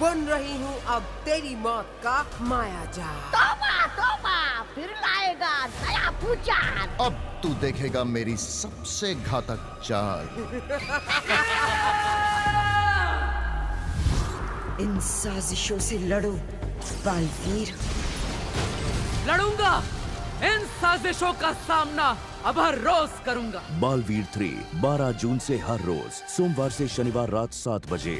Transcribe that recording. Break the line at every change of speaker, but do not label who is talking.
बन रही हूँ अब तेरी मौत का माया जा
तोबा तोबा फिर लाएगा नया भूचाल
अब तू देखेगा मेरी सबसे घातक चाल
इन साजिशों से लड़ो बालवीर।
लड़ूँगा। इन साजिशों का सामना अब हर रोज करूँगा।
बालवीर थ्री 12 जून से हर रोज सोमवार से शनिवार रात सात बजे।